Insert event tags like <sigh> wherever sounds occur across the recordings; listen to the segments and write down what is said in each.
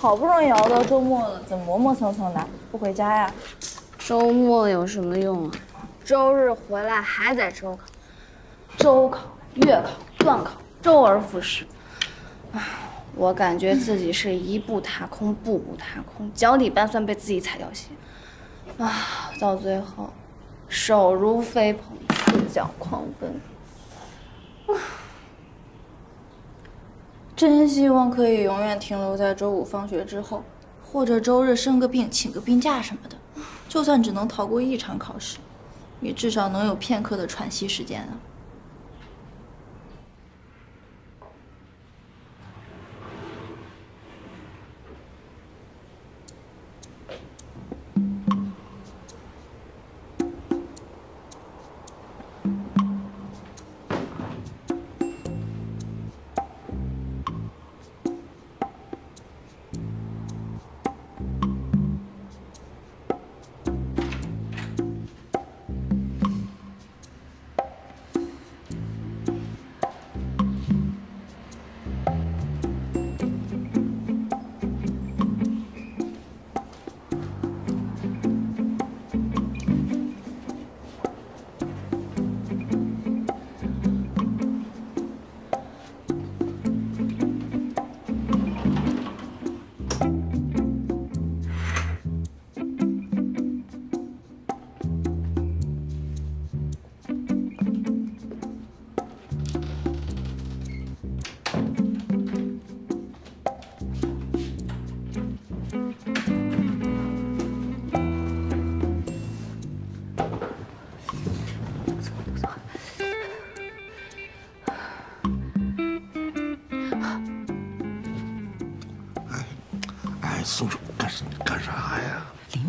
好不容易熬到周末了，怎么磨磨蹭蹭的？不回家呀？周末有什么用啊？周日回来还得周考，周考、月考、段考，周而复始。唉，我感觉自己是一步踏空，步步踏空，脚底板算被自己踩掉鞋。啊，到最后，手如飞蓬，赤脚狂奔。真希望可以永远停留在周五放学之后，或者周日生个病请个病假什么的。就算只能逃过一场考试，也至少能有片刻的喘息时间啊。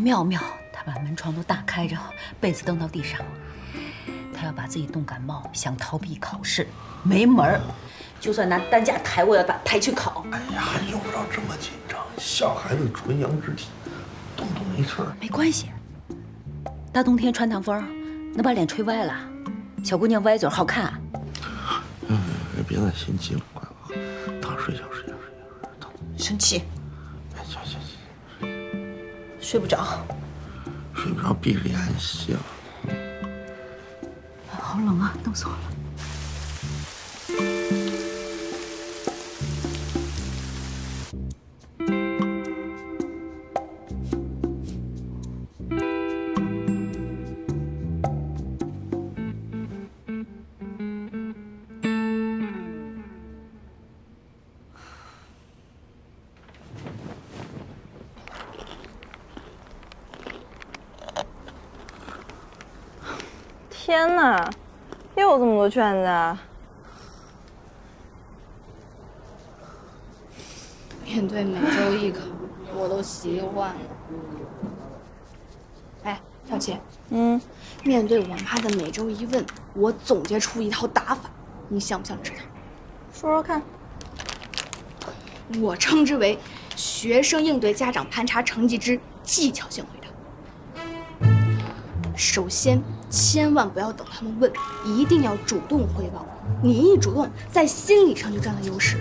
妙妙，她把门窗都大开着，被子蹬到地上，她要把自己冻感冒，想逃避考试，没门儿。就算拿担架抬，我也要把抬去考。哎呀，用不着这么紧张，小孩子纯阳之体，冻冻没事儿。没关系，大冬天穿堂风，能把脸吹歪了。小姑娘歪嘴好看。嗯，别再心急了，乖乖，躺睡觉，睡觉，睡觉，躺。生气。睡不着，睡不着，闭着眼想。好冷啊，冻死我了。又有这么多卷子！面对每周一考，我都习惯了。哎，小七，嗯，面对我妈的每周一问，我总结出一套打法，你想不想知道？说说看。我称之为学生应对家长盘查成绩之技巧性回答。首先。千万不要等他们问，一定要主动汇报。你一主动，在心理上就占了优势。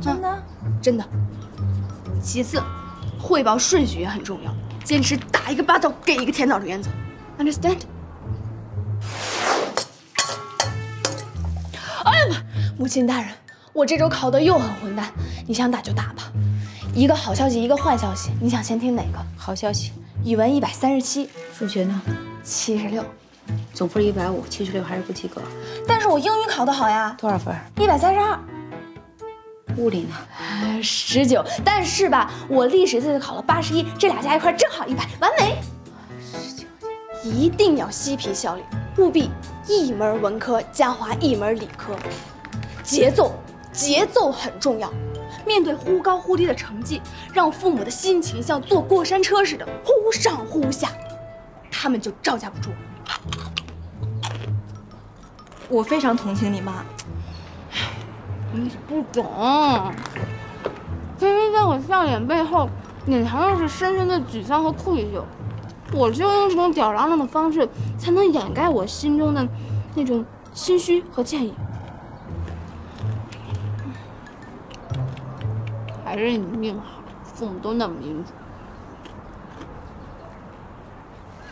真的？真的。其次，汇报顺序也很重要，坚持打一个巴掌给一个甜枣的原则。Understand？哎呀妈！母亲大人，我这周考的又很混蛋，你想打就打吧。一个好消息，一个坏消息，你想先听哪个？好消息，语文一百三十七，数学呢？七十六。总分一百五，七十六还是不及格。但是我英语考得好呀，多少分？一百三十二。物理呢？十九。但是吧，我历史这次考了八十一，这俩加一块正好一百，完美。十九。一定要嬉皮笑脸，务必一门文科加划一门理科。节奏，节奏很重要。面对忽高忽低的成绩，让父母的心情像坐过山车似的忽上忽下，他们就招架不住。我非常同情你妈，你不懂。其实在我笑脸背后，隐藏的是深深的沮丧和愧疚。我就用这种吊儿郎当的方式，才能掩盖我心中的那种心虚和歉意。还是你命好，父母都那么民主。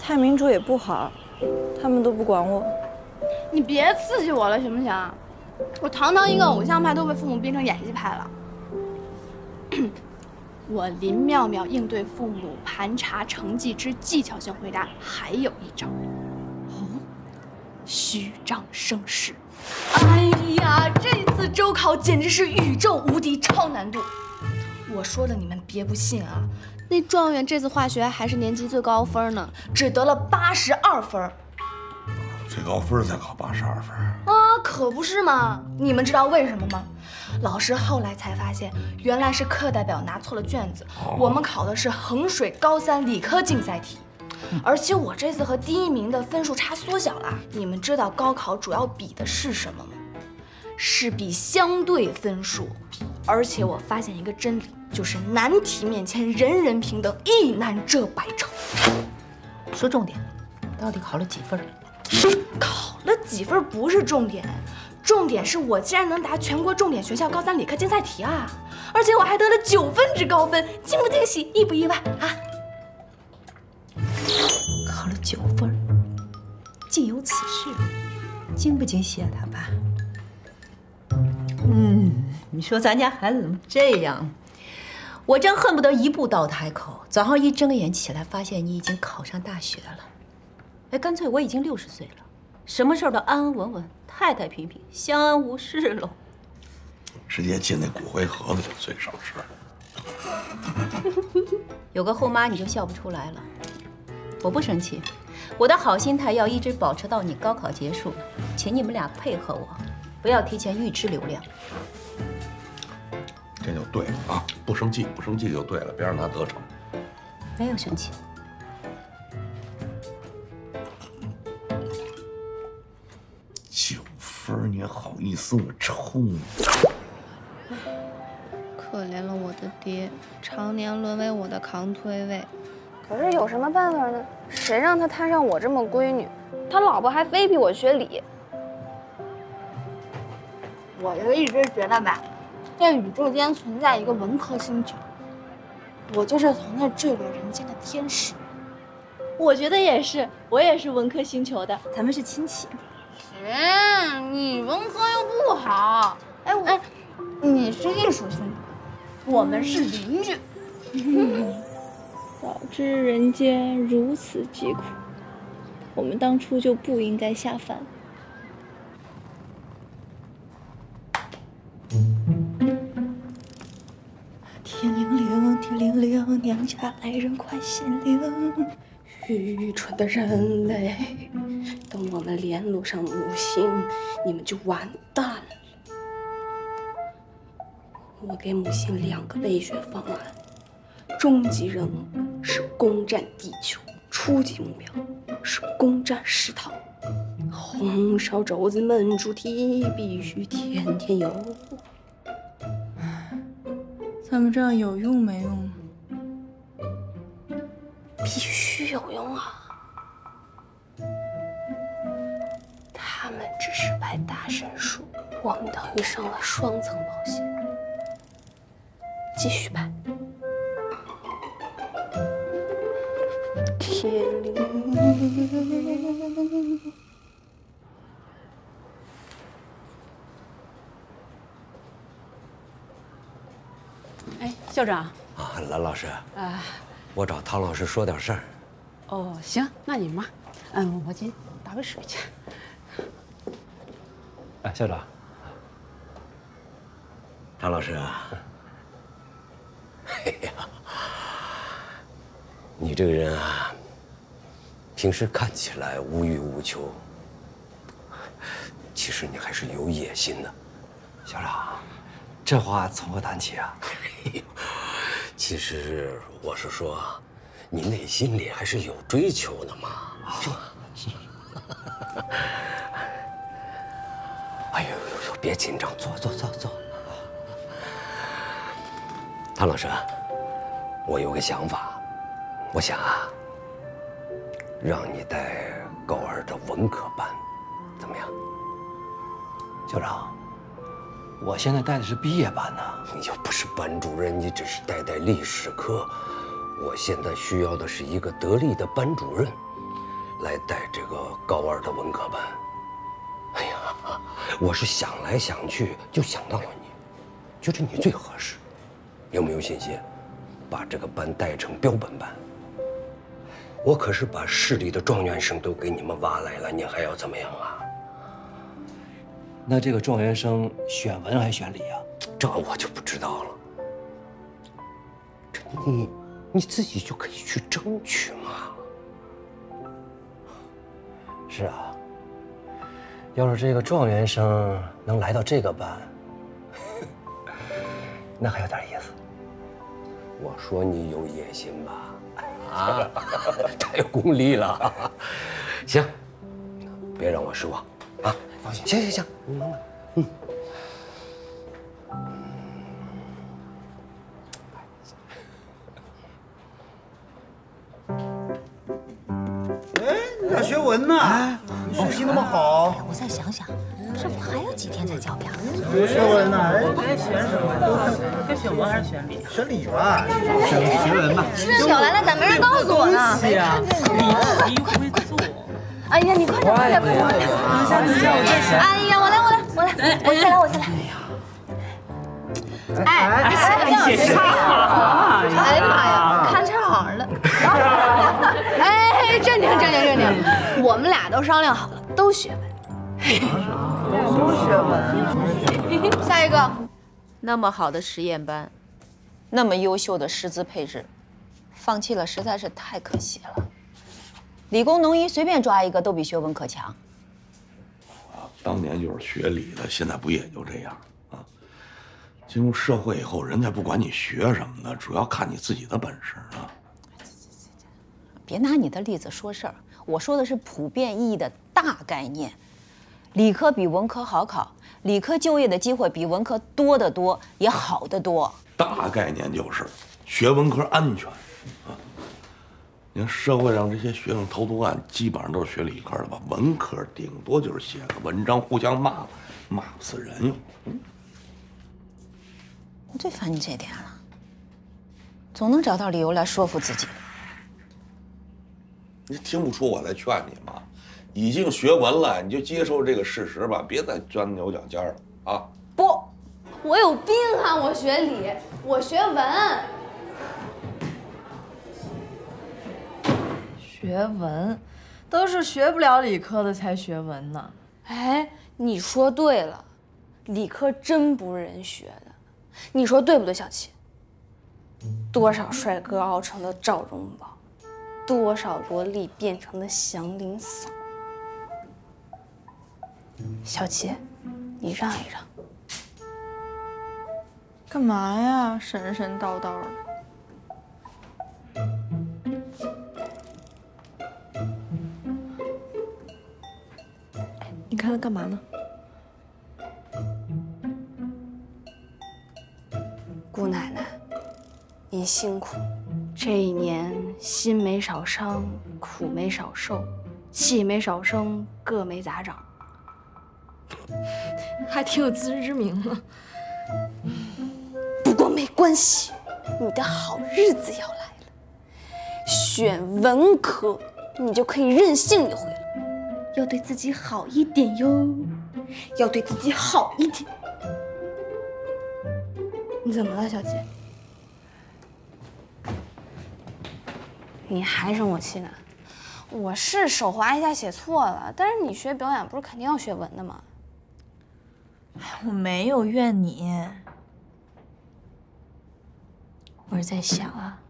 太民主也不好，他们都不管我。你别刺激我了，行不行？我堂堂一个偶像派都被父母逼成演技派了。<coughs> 我林妙妙应对父母盘查成绩之技巧性回答还有一招。哦，虚张声势。哎呀，这次周考简直是宇宙无敌超难度。我说的你们别不信啊，那状元这次化学还是年级最高分呢，只得了八十二分。最高分才考八十二分啊，可不是嘛！你们知道为什么吗？老师后来才发现，原来是课代表拿错了卷子。我们考的是衡水高三理科竞赛题，而且我这次和第一名的分数差缩小了。你们知道高考主要比的是什么吗？是比相对分数。而且我发现一个真理，就是难题面前人人平等，一难遮百丑。说重点，到底考了几分？考了几分不是重点，重点是我竟然能答全国重点学校高三理科竞赛题啊！而且我还得了九分之高分，惊不惊喜，意不意外啊？考了九分，竟有此事，惊不惊喜啊，他爸？嗯，你说咱家孩子怎么这样？我真恨不得一步到台口，早上一睁眼起来，发现你已经考上大学了。哎，干脆我已经六十岁了，什么事儿都安安稳稳，太太平平，相安无事喽。直接进那骨灰盒子里最省事儿。<laughs> 有个后妈你就笑不出来了。我不生气，我的好心态要一直保持到你高考结束，请你们俩配合我，不要提前预支流量。这就对了啊，不生气，不生气就对了，别让他得逞。没有生气。九分，你还好意思我抽你？可怜了我的爹，常年沦为我的扛推位。可是有什么办法呢？谁让他摊上我这么闺女？他老婆还非逼我学理。我就一直觉得吧，在宇宙间存在一个文科星球，我就是从那坠落人间的天使。我觉得也是，我也是文科星球的，咱们是亲戚。嗯，你文科又不好。哎我哎，你是艺术星球，我们是邻居。<laughs> 早知人间如此疾苦，我们当初就不应该下凡。家来人快心灵。愚蠢的人类，等我们联络上母星，你们就完蛋了。我给母星两个备选方案：终极任务是攻占地球，初级目标是攻占食堂。红烧肘子焖猪蹄必须天天有。咱们这样有用没用？必须有用啊！他们只是拜大神术，我们等于上了双层保险。继续拜。天灵。哎，校长。啊，兰老师，啊，我找唐老师说点事儿。哦，行，那你忙。嗯，我去打个水去。哎，校长，唐老师啊，<laughs> 哎呀，你这个人啊，平时看起来无欲无求，其实你还是有野心的。校长，这话从何谈起啊？<laughs> 其实我是说，你内心里还是有追求的嘛。<laughs> 哎呦呦呦，别紧张，坐坐坐坐。唐老师，我有个想法，我想啊，让你带高二的文科班，怎么样？校长，我现在带的是毕业班呢。你又不是班主任，你只是带带历史课。我现在需要的是一个得力的班主任，来带这个高二的文科班。哎呀，我是想来想去就想到了你，觉得你最合适。有没有信心把这个班带成标本班？我可是把市里的状元生都给你们挖来了，你还要怎么样啊？那这个状元生选文还是选理啊？这我就不知道了。这你你自己就可以去争取嘛。是啊。要是这个状元生能来到这个班，<laughs> 那还有点意思。我说你有野心吧？啊，<laughs> 太功利了。<laughs> 行，别让我失望啊！放心，行行行，你忙吧。嗯。哎，你咋学文呢？你学习那么好。我再想想，这不还有几天才交表？学文呢？哎，该选什么？该选文还是选理？选理吧，选学文吧。是表来了，咋没人告诉我呢？对呀，理题会做。哎呀，你快点，快点，快点！下次叫我再选。哎呀，我来，我来，我来，我先来，我先来。哎哎哎！哎，哎哎呀妈呀，看场了！<laughs> 哎，正经正经正经，我们俩都商量好了，都学文。都学文。下一个，那么好的实验班，那么优秀的师资配置，放弃了实在是太可惜了。理工农医随便抓一个都比学文科强。啊，当年就是学理的，现在不也就这样啊？进入社会以后，人家不管你学什么的，主要看你自己的本事啊。别拿你的例子说事儿，我说的是普遍意义的大概念。理科比文科好考，理科就业的机会比文科多得多，也好得多。大概念就是学文科安全啊。你看社会上这些学生投毒案，基本上都是学理科的吧？文科顶多就是写个文章，互相骂，骂不死人哟。嗯，我最烦你这点了，总能找到理由来说服自己。你听不出我在劝你吗？已经学文了，你就接受这个事实吧，别再钻牛角尖了啊！不，我有病啊！我学理，我学文。学文，都是学不了理科的才学文呢。哎，你说对了，理科真不是人学的。你说对不对，小七？多少帅哥熬成了赵荣宝，多少萝莉变成了祥林嫂。小七，你让一让。干嘛呀，神神叨叨的。你看他干嘛呢？姑奶奶，您辛苦，这一年心没少伤，苦没少受，气没少生，个没咋长。还挺有自知之明呢。不过没关系，你的好日子要来了。选文科，你就可以任性一回了。要对自己好一点哟，要对自己好一点。你怎么了，小姐？你还生我气呢？我是手滑一下写错了，但是你学表演不是肯定要学文的吗？我没有怨你，我是在想啊，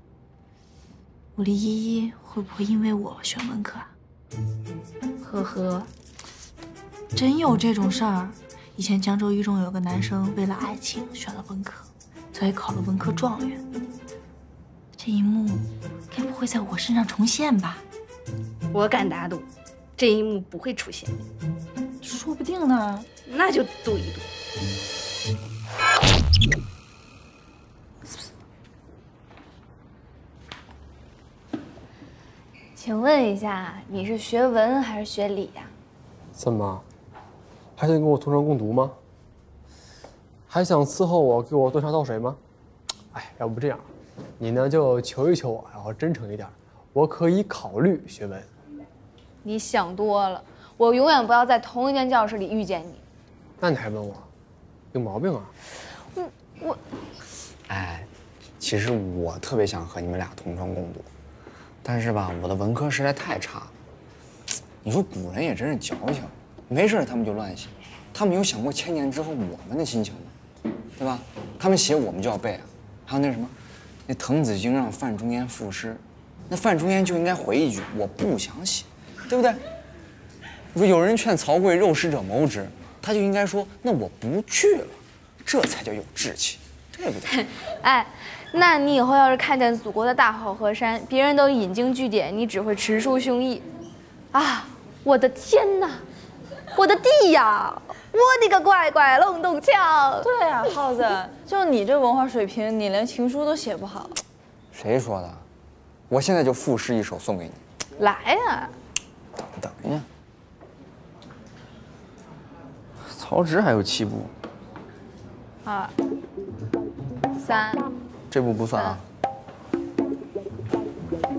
我丽依依会不会因为我选文科啊？呵呵，真有这种事儿。以前江州一中有个男生为了爱情选了文科，所以考了文科状元。这一幕该不会在我身上重现吧？我敢打赌，这一幕不会出现。说不定呢。那就赌一赌。请问一下，你是学文还是学理呀？怎么，还想跟我同床共读吗？还想伺候我，给我端茶倒水吗？哎，要不这样，你呢就求一求我，然后真诚一点，我可以考虑学文。你想多了，我永远不要在同一间教室里遇见你。那你还问我，有毛病啊？我我，哎，其实我特别想和你们俩同床共度，但是吧，我的文科实在太差了。你说古人也真是矫情，没事他们就乱写，他们有想过千年之后我们的心情吗？对吧？他们写我们就要背啊。还有那什么，那滕子京让范仲淹赋诗，那范仲淹就应该回一句我不想写，对不对？你说有人劝曹刿肉食者谋之，他就应该说那我不去了，这才叫有志气，对不对？<laughs> 哎，那你以后要是看见祖国的大好河山，别人都引经据典，你只会直抒胸臆。啊，我的天哪，我的地呀！我的个乖乖龙洞桥！对啊，耗子，<laughs> 就你这文化水平，你连情书都写不好。谁说的？我现在就赋诗一首送给你。来呀！等等呀。曹植还有七步。二三，这步不算啊。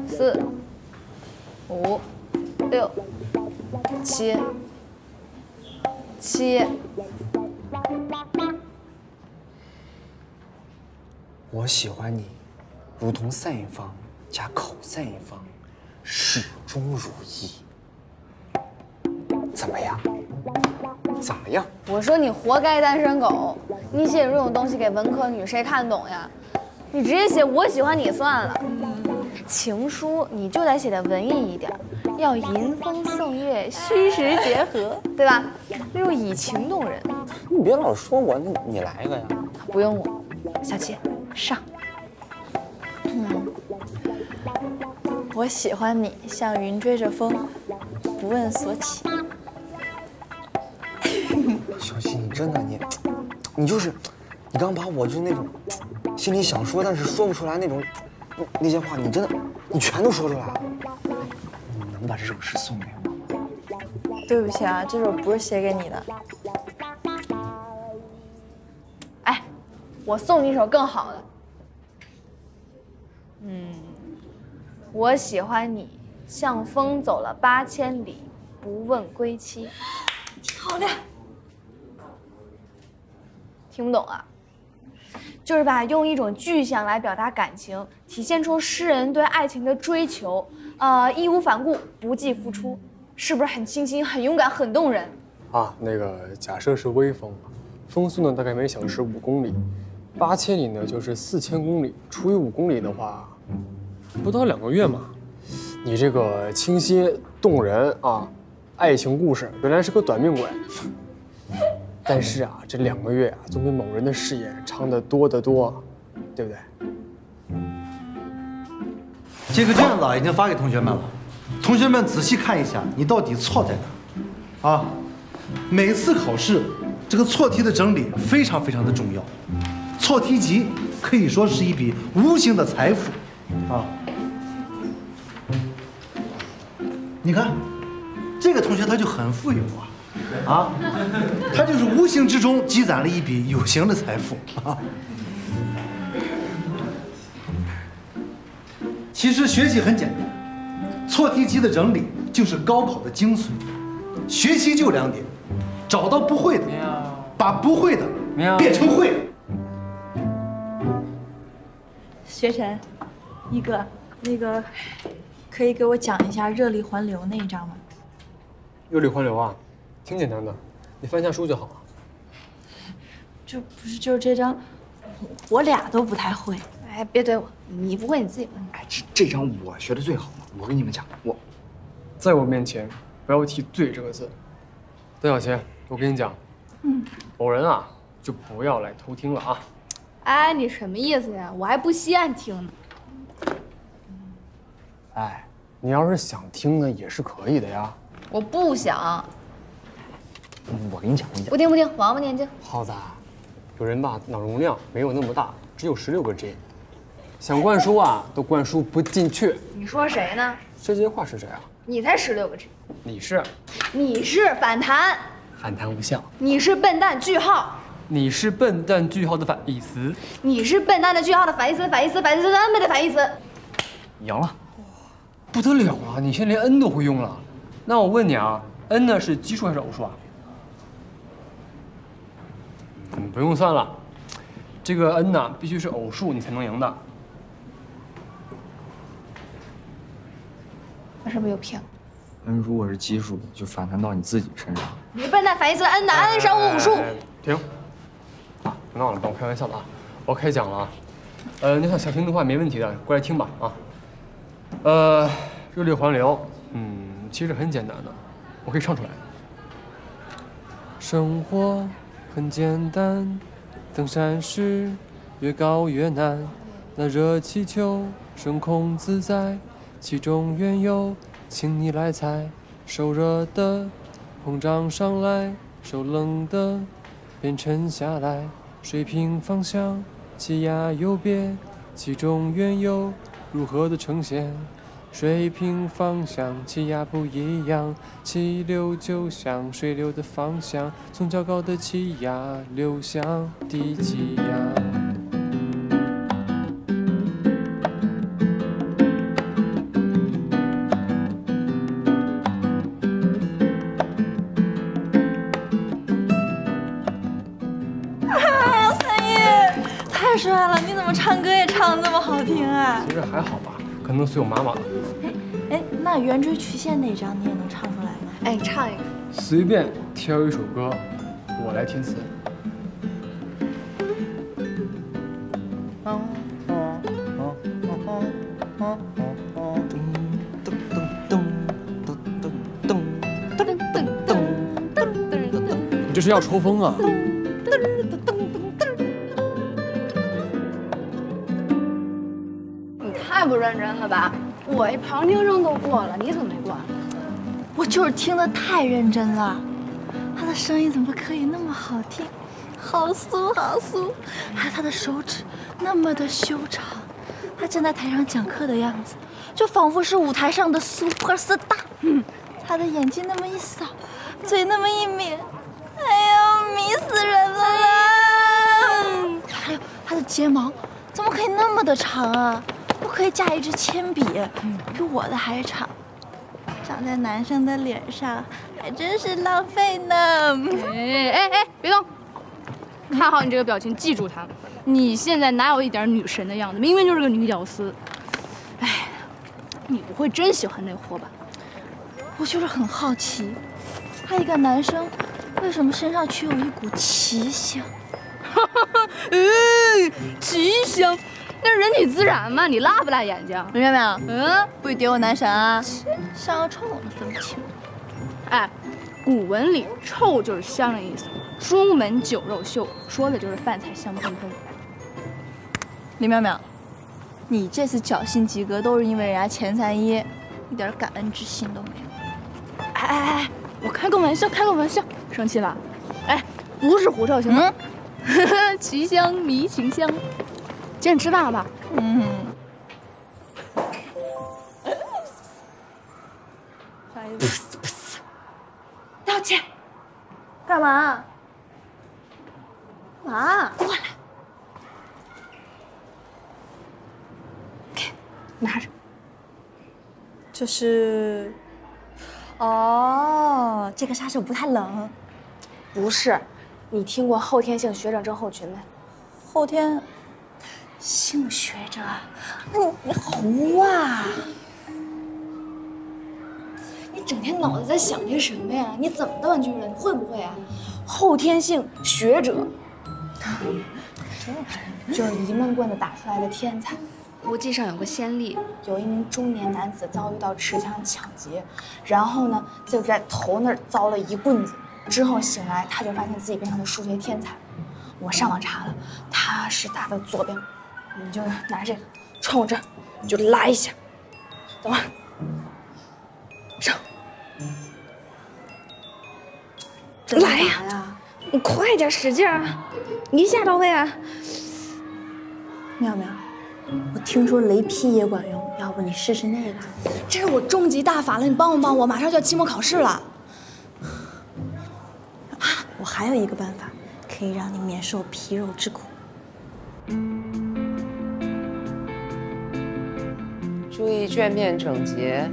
四五六七七。我喜欢你，如同散一方加口散一方，始终如一。怎么样？怎么样？我说你活该单身狗！你写这种东西给文科女，谁看懂呀？你直接写我喜欢你算了。情书你就得写的文艺一点，要吟风送月，虚实结合，对吧？那种以情动人。你别老说我，那你来一个呀？不用我，小七上。嗯，我喜欢你，像云追着风，不问所起。小七，你真的你，你就是，你刚把我就是那种心里想说但是说不出来那种那些话，你真的你全都说出来了。你能把这首诗送给我？对不起啊，这首不是写给你的。哎，我送你一首更好的。嗯，我喜欢你，像风走了八千里，不问归期。漂亮。听不懂啊？就是吧，用一种具象来表达感情，体现出诗人对爱情的追求，呃，义无反顾，不计付出，是不是很清新、很勇敢、很动人？啊，那个假设是微风，风速呢大概每小时五公里，八千里呢就是四千公里，除以五公里的话，不到两个月嘛。你这个清新动人啊，爱情故事原来是个短命鬼。但是啊，这两个月啊，总比某人的事业长得多得多，对不对？这个卷子，已经发给同学们了，同学们仔细看一下，你到底错在哪？啊，每次考试，这个错题的整理非常非常的重要，错题集可以说是一笔无形的财富，啊。你看，这个同学他就很富有啊。啊，他就是无形之中积攒了一笔有形的财富啊。其实学习很简单，错题集的整理就是高考的精髓。学习就两点：找到不会的，把不会的变成会的。学神，一哥，那个可以给我讲一下热力环流那一章吗？热力环流啊。挺简单的，你翻一下书就好了。就不是就是这张，我俩都不太会。哎，别怼我，你不会你自己问。哎，这这张我学的最好了。我跟你们讲，我，在我面前不要提“最”这个字。邓小贤，我跟你讲，嗯，某人啊，就不要来偷听了啊。哎，你什么意思呀？我还不稀罕听呢。哎，你要是想听呢，也是可以的呀。我不想。我给你讲，我讲不听不听，王八念经。耗子，有人吧，脑容量没有那么大，只有十六个 G，想灌输啊，都灌输不进去。你说谁呢？这些话是谁啊？你才十六个 G。你是？你是反弹。反弹无效。你是笨蛋句号。你是笨蛋句号的反义词。你是笨蛋的句号的反义词，反义词，反义词，n 倍的反义词。赢了，不得了啊！你现在连 n 都会用了。那我问你啊，n 呢是奇数还是偶数啊？嗯，不用算了，这个 n 呢必须是偶数你才能赢的。我是不是又骗了？n 如果是奇数，就反弹到你自己身上。你笨蛋反义词 n 的 n 是偶数。哎停！啊，别闹了，帮我开玩笑的啊！我要开讲了啊。呃，你想想听的话没问题的，过来听吧啊。呃，热泪环流，嗯，其实很简单的，我可以唱出来。生活很简单，登山时越高越难。那热气球升空自在，其中缘由，请你来猜。受热的膨胀上来，受冷的变沉下来。水平方向，气压有别，其中缘由如何的呈现？水平方向，气压不一样，气流就像水流的方向，从较高的气压流向低气压。啊，<laughs> 三爷，太帅了！你怎么唱歌也唱得那么好听啊？其实还好吧，可能随我妈妈了。圆锥曲线那张你也能唱出来吗？哎，你唱一个。随便挑一首歌，我来填词。你这是要抽风啊？你太不认真了吧！我一旁听生都过了，你怎么没过？我就是听得太认真了。他的声音怎么可以那么好听，好酥好酥，还有他的手指那么的修长，他站在台上讲课的样子，就仿佛是舞台上的 super star。嗯，他的眼睛那么一扫，嘴那么一抿，哎呦，迷死人了！还有他的睫毛怎么可以那么的长啊？不可以架一支铅笔，比我的还长。长在男生的脸上，还真是浪费呢。哎哎哎，别动！看好你这个表情，记住它。你现在哪有一点女神的样子？明明就是个女屌丝。哎，你不会真喜欢那货吧？我就是很好奇，他一个男生，为什么身上却有一股奇香？哈 <laughs> 哈嗯，奇香，那是人体自然嘛，你辣不辣眼睛？明白没有？嗯，不许点我男神啊！香和臭我都分不清。哎，古文里“臭”就是香的意思，“朱门酒肉臭”说的就是饭菜香喷喷。林淼淼，你这次侥幸及格都是因为人家钱三一，一点感恩之心都没有。哎哎哎，我开个玩笑，开个玩笑，生气了？哎，不是狐臭行吗？<laughs> 奇香迷情香，今天吃饭了吧？嗯。道歉。干嘛？嘛？过来。给拿着。这是。哦，这个杀手不太冷。不是，你听过后天性血症症候群没？后天性学者？你你好污啊！你整天脑子在想些什么呀？你怎么的，玩具人？你会不会啊？后天性学者，就是一闷棍子打出来的天才。国际上有个先例，有一名中年男子遭遇到持枪抢劫，然后呢就在头那儿遭了一棍子，之后醒来他就发现自己变成了数学天才。我上网查了，他是打的左边，你就拿这个穿我这儿，你就拉一下，等会儿上。来呀！你快点使劲啊，一下到位啊！妙妙，我听说雷劈也管用，要不你试试那个？这是我终极大法了，你帮我帮我，马上就要期末考试了。啊，我还有一个办法，可可以让你免受皮肉之苦。注意卷面整洁。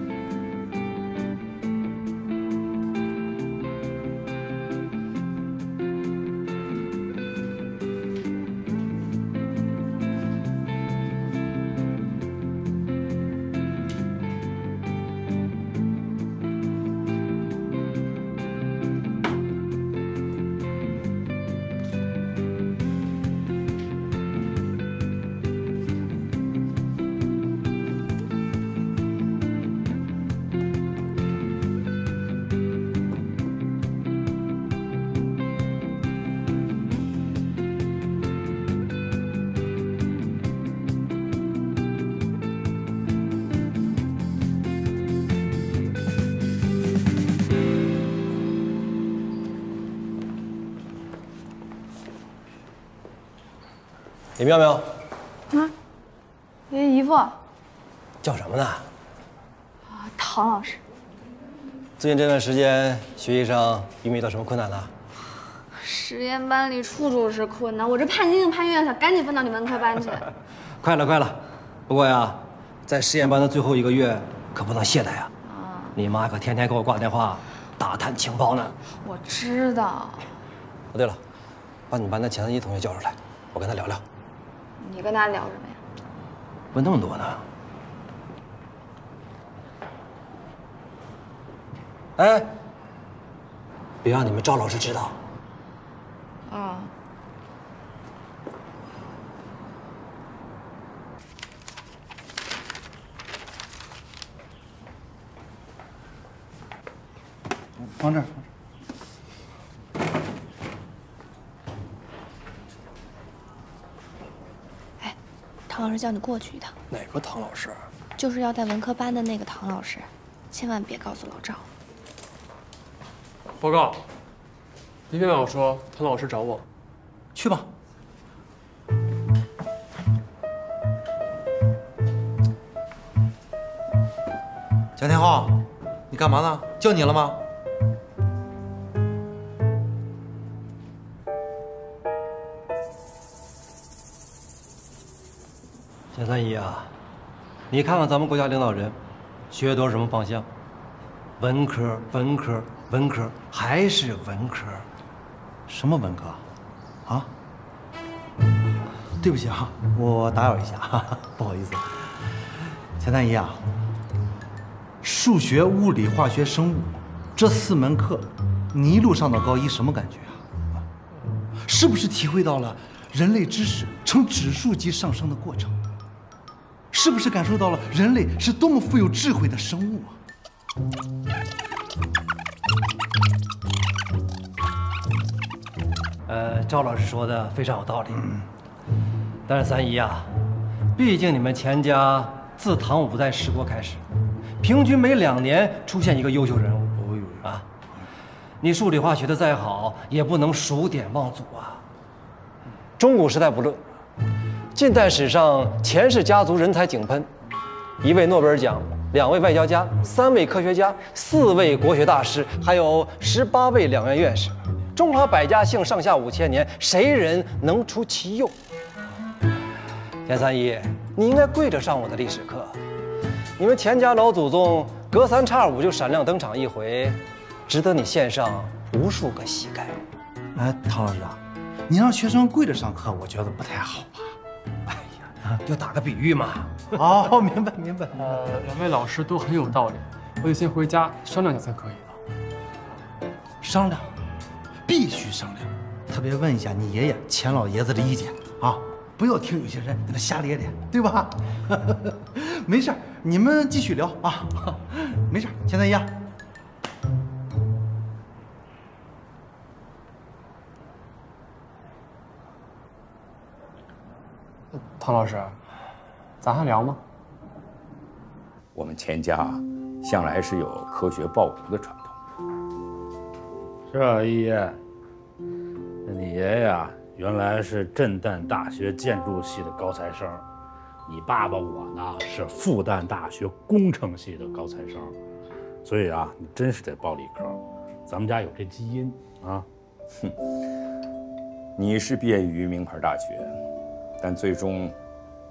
李妙妙，啊，哎，姨父，叫什么呢？啊唐老师，最近这段时间学习上有没有遇到什么困难呢？实验班里处处是困难，我这盼星星盼月亮，想赶紧分到你文科班去。<laughs> 快了，快了。不过呀，在实验班的最后一个月，可不能懈怠啊。你妈可天天给我挂电话，打探情报呢。我知道，哦，对了，把你们班的钱三一同学叫出来，我跟他聊聊。你跟他聊什么呀？问那么多呢？哎，别让你们赵老师知道。啊。放这儿。唐老师叫你过去一趟，哪个唐老师？就是要带文科班的那个唐老师，千万别告诉老赵。报告，李妙妙说唐老师找我，去吧。蒋天浩，你干嘛呢？叫你了吗？钱三姨啊，你看看咱们国家领导人，学的都是什么方向？文科，文科，文科，还是文科？什么文科？啊？对不起啊，我打扰一下，哈哈，不好意思。钱三姨啊，数学、物理、化学、生物这四门课，你一路上到高一什么感觉啊？是不是体会到了人类知识呈指数级上升的过程？是不是感受到了人类是多么富有智慧的生物啊？呃，赵老师说的非常有道理。但是三姨啊，毕竟你们钱家自唐五代十国开始，平均每两年出现一个优秀人物。哦呦啊！你数理化学的再好，也不能数典忘祖啊。中古时代不论，近代史上钱氏家族人才井喷，一位诺贝尔奖，两位外交家，三位科学家，四位国学大师，还有十八位两院院士。中华百家姓上下五千年，谁人能出其右？钱三一，你应该跪着上我的历史课。你们钱家老祖宗隔三差五就闪亮登场一回，值得你献上无数个膝盖。哎，唐老师，你让学生跪着上课，我觉得不太好？就打个比喻嘛。<laughs> 哦，明白明白。呃，两位老师都很有道理，我得先回家商量一下才可以了。商量，必须商量。特别问一下你爷爷钱老爷子的意见啊，不要听有些人在那瞎咧咧，对吧？<laughs> 没事你们继续聊啊。<laughs> 没事钱三姨啊。唐老师，咱还聊吗？我们钱家向来是有科学报国的传统。是啊，一爷，你爷爷啊，原来是震旦大学建筑系的高材生，你爸爸我呢是复旦大学工程系的高材生，所以啊，你真是得报理科，咱们家有这基因啊。哼，你是毕业于名牌大学，但最终，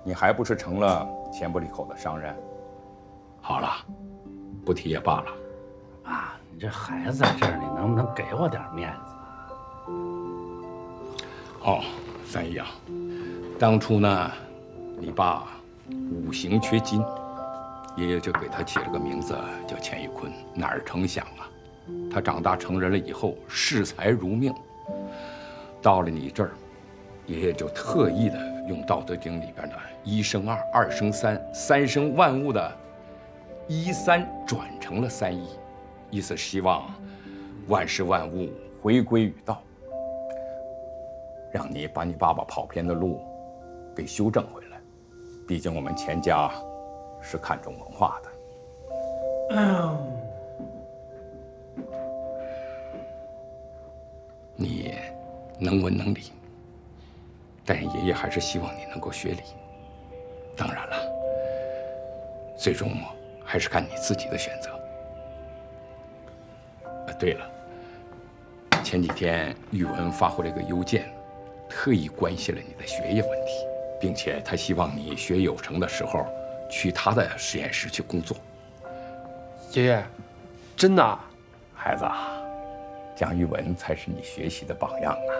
你还不是成了钱不离口的商人。好了，不提也罢了。爸，你这孩子在这儿，你能不能给我点面子？哦，三姨啊，当初呢，你爸五行缺金，爷爷就给他起了个名字叫钱玉坤。哪儿成想啊，他长大成人了以后，视财如命。到了你这儿，爷爷就特意的用《道德经》里边的“一生二，二生三，三生万物”的“一三”转成了“三一”，意思希望万事万物回归于道，让你把你爸爸跑偏的路给修正回来。毕竟我们钱家是看重文化的。你能文能理，但是爷爷还是希望你能够学理。当然了，最终还是看你自己的选择。啊，对了，前几天宇文发回了一个邮件，特意关心了你的学业问题，并且他希望你学有成的时候，去他的实验室去工作。爷爷，真的？孩子啊，蒋玉文才是你学习的榜样啊！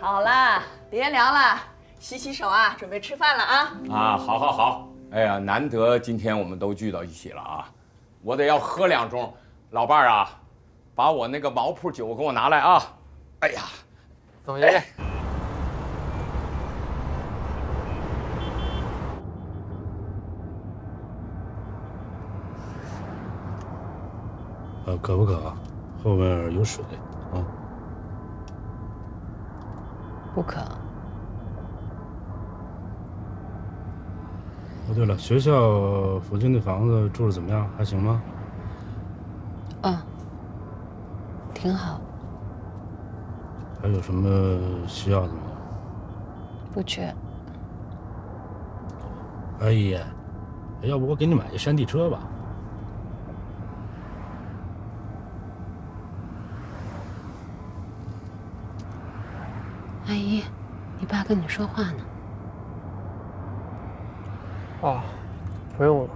好啦，别聊了，洗洗手啊，准备吃饭了啊！啊，好，好，好！哎呀，难得今天我们都聚到一起了啊，我得要喝两盅。老伴儿啊，把我那个毛铺酒给我拿来啊！哎呀，总，爷爷。呃，渴不渴？后面有水啊。不可。哦，对了，学校附近的房子住的怎么样？还行吗？啊，挺好。还有什么需要的吗？不缺。阿姨，要不我给你买一山地车吧？阿姨，你爸跟你说话呢。啊，不用了，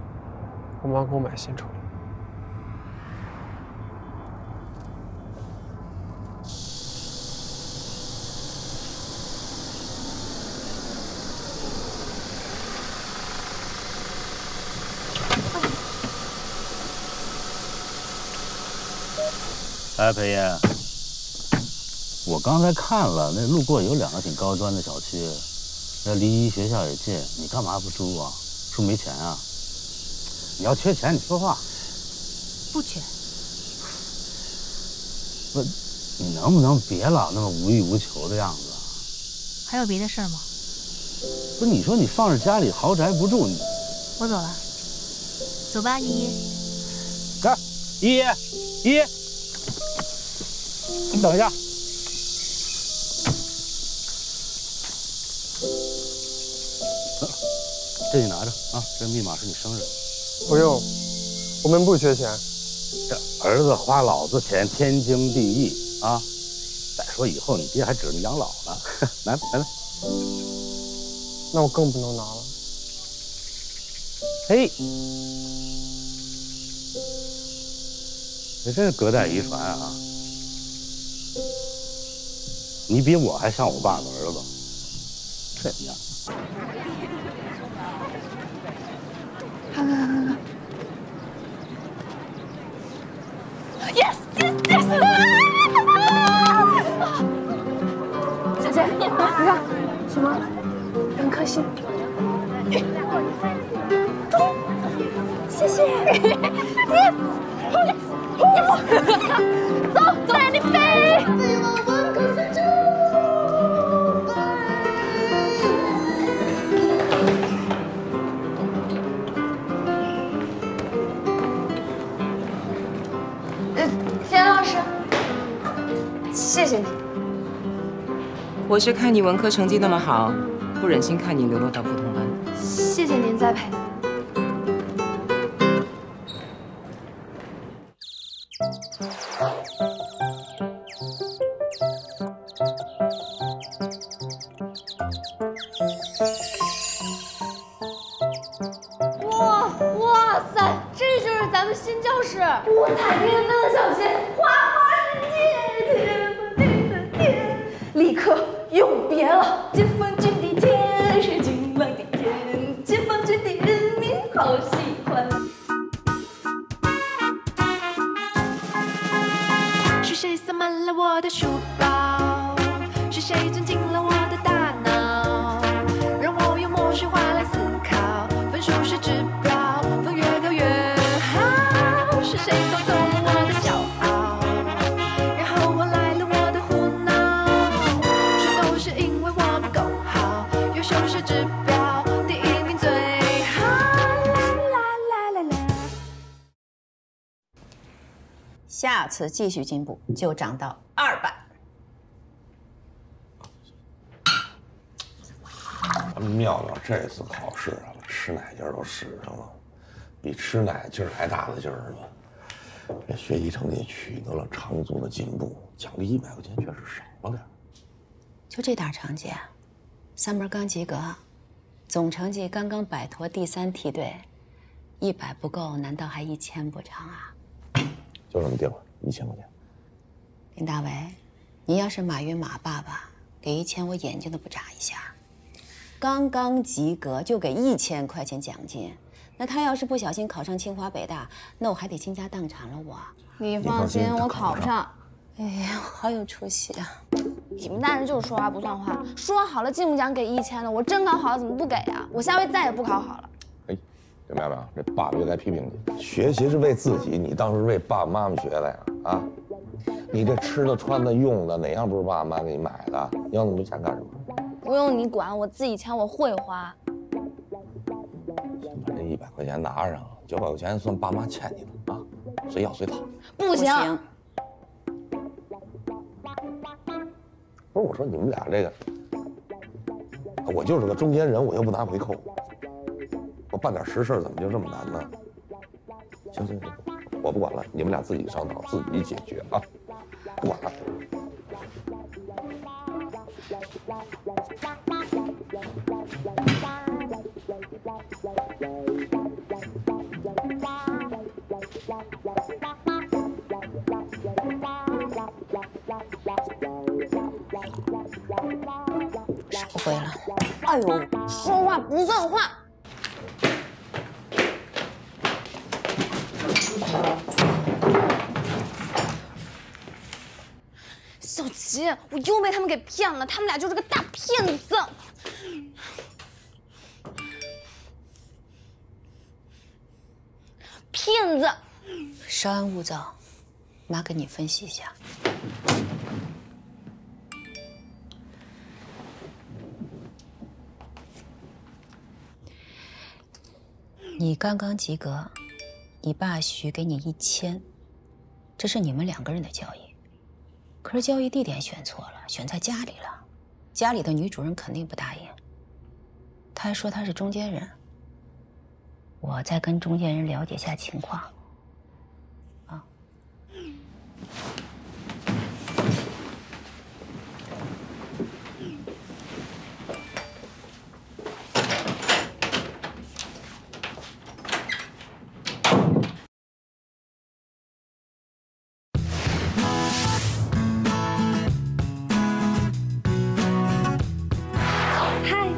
我妈给我买新车了。哎，裴爷，我刚才看了，那路过有两个挺高端的小区，那离学校也近，你干嘛不租啊？是不没钱啊？你要缺钱，你说话。不缺。不，你能不能别老那么无欲无求的样子？还有别的事儿吗？不是，你说你放着家里豪宅不住，你我走了。走吧，依依。来，依依，依依，你等一下。这你拿着啊，这密码是你生日。不用，我们不缺钱。这儿子花老子钱，天经地义啊。再说以后你爹还指着你养老呢。来来，来吧。那我更不能拿了。嘿，这真是隔代遗传啊！你比我还像我爸的儿子，这样。谢谢。走，带，你飞。呃，田老师，谢谢你。我是看你文科成绩那么好，不忍心看你流落到普通班。谢谢您栽培。次继续进步，就涨到二百。咱们妙妙这次考试啊，吃奶劲儿都使上了，比吃奶劲儿还大的劲儿了。这学习成绩取得了长足的进步，奖励一百块钱确实少了点儿。就这点成绩，三门刚及格，总成绩刚刚摆脱第三梯队，一百不够，难道还一千不成啊？就这么定了，一千块钱。林大为，你要是马云马爸爸，给一千我眼睛都不眨一下。刚刚及格就给一千块钱奖金，那他要是不小心考上清华北大，那我还得倾家荡产了我。你放心，我考不上。哎呀，好有出息啊！你们大人就是说话不算话，说好了进步奖给一千的，我真考好了怎么不给啊？我下回再也不考好了。哎，这苗苗，这爸爸又该批评你。学习是为自己，你当时为爸爸妈妈学的呀？啊，你这吃的、穿的、用的，哪样不是爸爸妈妈给你买的？你要那么多钱干什么？不用你管，我自己钱我会花。先把这一百块钱拿上，九百块钱算爸妈欠你的啊，随要随讨。不行。不是我说你们俩这个，我就是个中间人，我又不拿回扣，我办点实事怎么就这么难呢？行行行，我不管了，你们俩自己商讨，自己解决啊，不管了。哎呦，说话不算话。小琪，我又被他们给骗了，他们俩就是个大骗子。骗子！稍安勿躁，妈跟你分析一下。你刚刚及格，你爸许给你一千，这是你们两个人的交易。可是交易地点选错了，选在家里了，家里的女主人肯定不答应。他还说他是中间人，我再跟中间人了解下情况。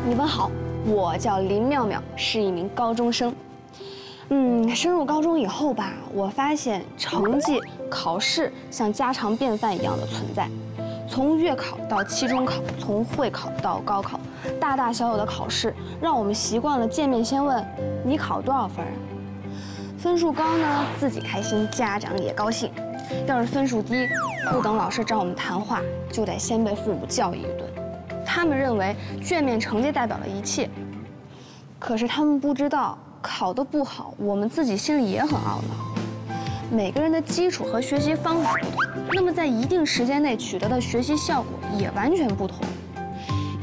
你们好，我叫林妙妙，是一名高中生。嗯，升入高中以后吧，我发现成绩、考试像家常便饭一样的存在。从月考到期中考，从会考到高考，大大小小的考试让我们习惯了见面先问你考多少分儿。分数高呢，自己开心，家长也高兴；要是分数低，不等老师找我们谈话，就得先被父母教育一顿。他们认为卷面成绩代表了一切，可是他们不知道，考得不好，我们自己心里也很懊恼。每个人的基础和学习方法不同，那么在一定时间内取得的学习效果也完全不同。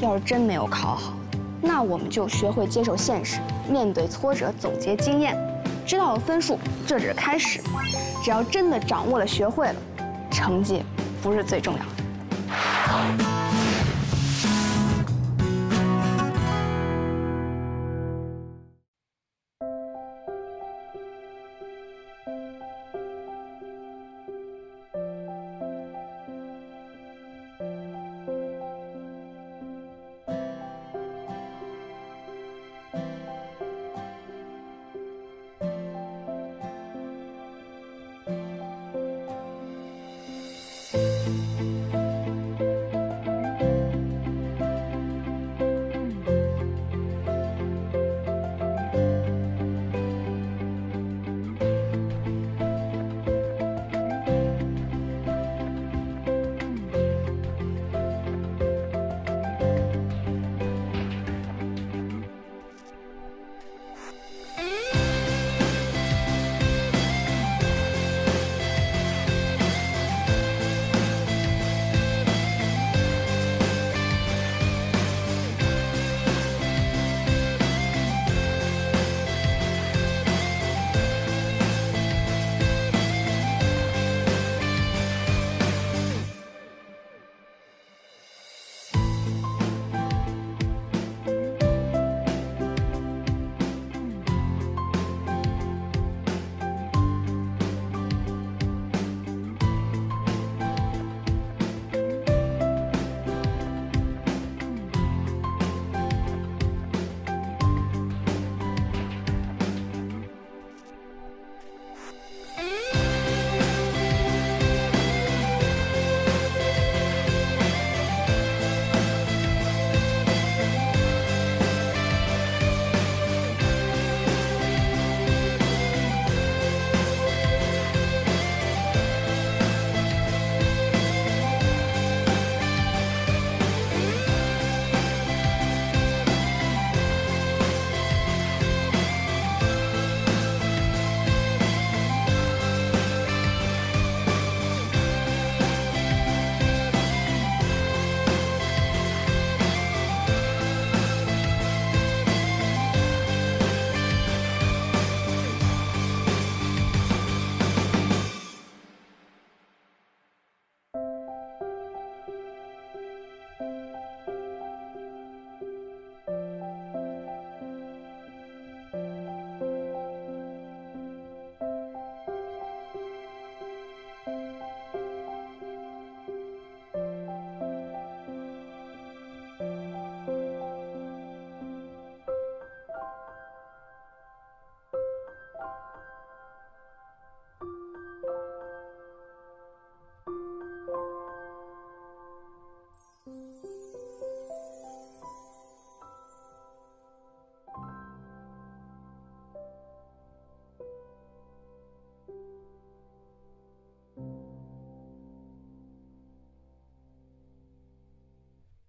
要是真没有考好，那我们就学会接受现实，面对挫折，总结经验，知道了分数，这只是开始。只要真的掌握了、学会了，成绩不是最重要的。